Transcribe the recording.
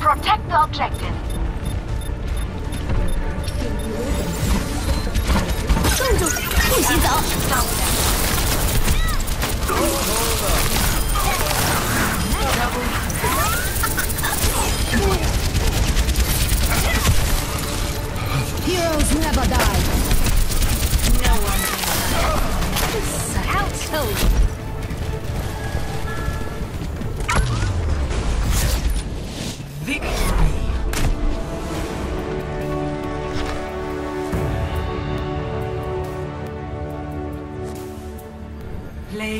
Protect the objective. Heroes never die. play